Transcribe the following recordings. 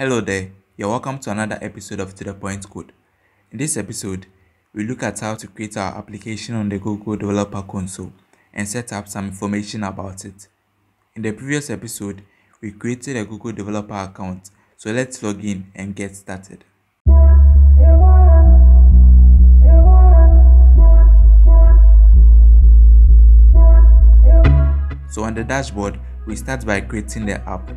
Hello there, you're welcome to another episode of To The Point Code. In this episode, we look at how to create our application on the Google Developer Console and set up some information about it. In the previous episode, we created a Google Developer account, so let's log in and get started. So on the dashboard, we start by creating the app.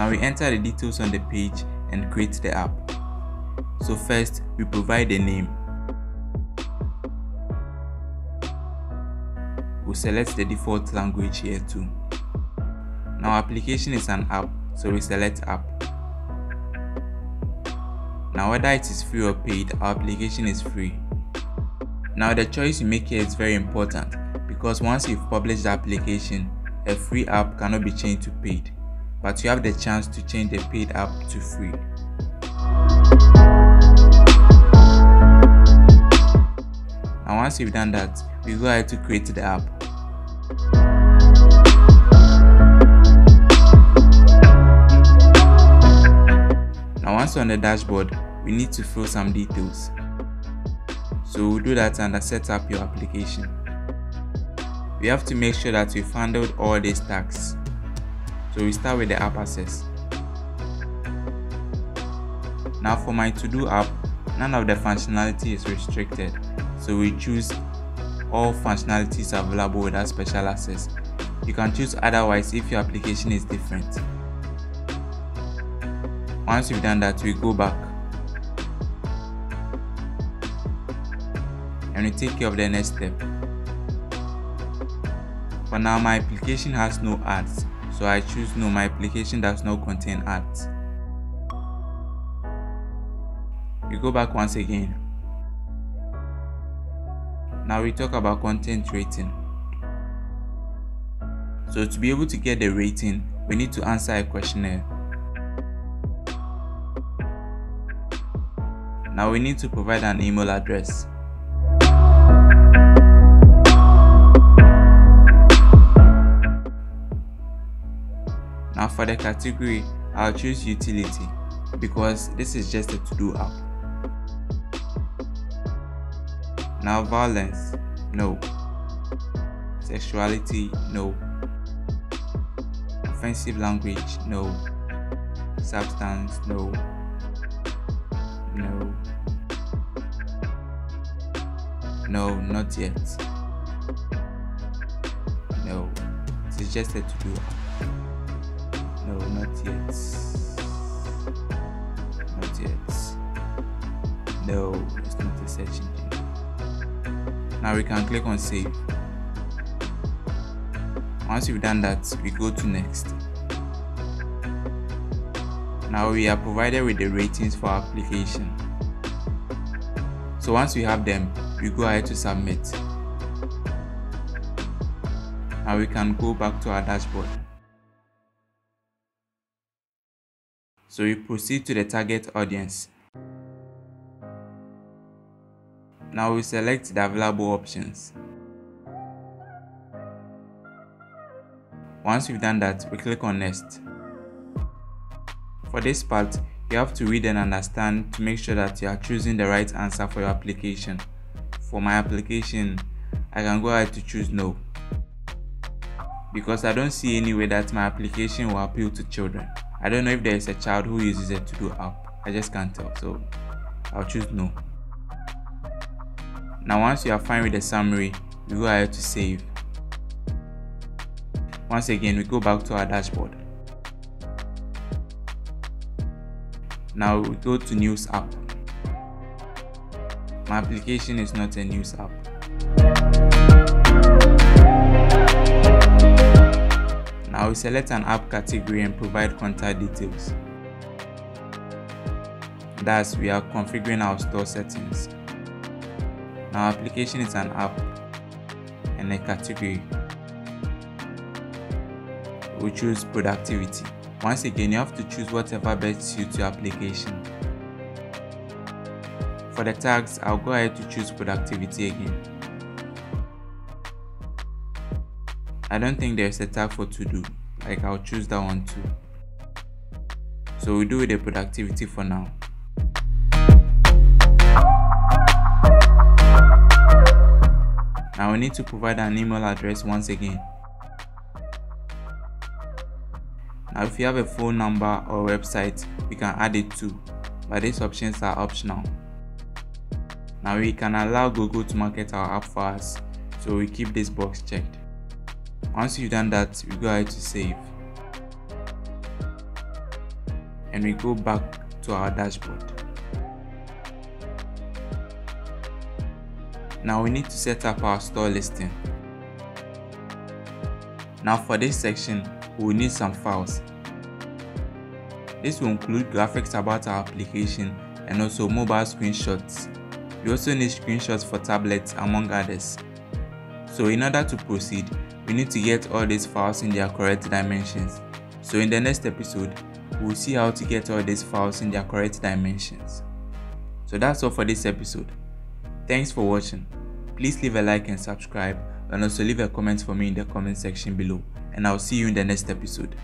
Now we enter the details on the page and create the app. So first, we provide a name. We select the default language here too. Now application is an app, so we select app. Now whether it is free or paid, our application is free. Now the choice you make here is very important because once you've published the application, a free app cannot be changed to paid, but you have the chance to change the paid app to free. Now once you've done that, we go ahead to create the app. Now once on the dashboard, we need to fill some details. So we'll do that under set up your application. We have to make sure that we've handled all these tasks. So we start with the app access. Now for my to-do app, none of the functionality is restricted. So we choose all functionalities available without special access. You can choose otherwise if your application is different. Once we've done that, we go back and we take care of the next step. For now, my application has no ads, so I choose no, my application does not contain ads. We go back once again. Now we talk about content rating. So to be able to get the rating, we need to answer a questionnaire. Now we need to provide an email address. Now for the category, I'll choose utility because this is just a to-do app. Now violence, no. Sexuality, no. Offensive language, no. Substance, no. No. No, not yet. No, it is just a to-do app. No, not yet. Not yet. No, it's not a search engine. Now we can click on save. Once you've done that, we go to next. Now we are provided with the ratings for our application. So once we have them, we go ahead to submit. Now we can go back to our dashboard. So we proceed to the target audience. Now we select the available options. Once we've done that, we click on next. For this part, you have to read and understand to make sure that you are choosing the right answer for your application. For my application, I can go ahead to choose no. Because I don't see any way that my application will appeal to children. I don't know if there is a child who uses a to-do app. I just can't tell, so I'll choose no. Now once you are fine with the summary, we go ahead to save. Once again, we go back to our dashboard. Now we go to news app. My application is not a news app. Now will select an app category and provide contact details. Thus, we are configuring our store settings. Now application is an app and a category. We choose productivity. Once again, you have to choose whatever best suits your application. For the tags, I'll go ahead to choose productivity again. I don't think there's a tag for to do. like I'll choose that one too. So we do with the productivity for now. Now we need to provide an email address once again. Now if you have a phone number or website, we can add it too, but these options are optional. Now we can allow Google to market our app for us, so we keep this box checked. Once you've done that, we go ahead to save. And we go back to our dashboard. Now we need to set up our store listing. Now for this section, we will need some files. This will include graphics about our application and also mobile screenshots. We also need screenshots for tablets among others. So in order to proceed, we need to get all these files in their correct dimensions. So in the next episode, we will see how to get all these files in their correct dimensions. So that's all for this episode. Thanks for watching. Please leave a like and subscribe and also leave a comment for me in the comment section below and I'll see you in the next episode.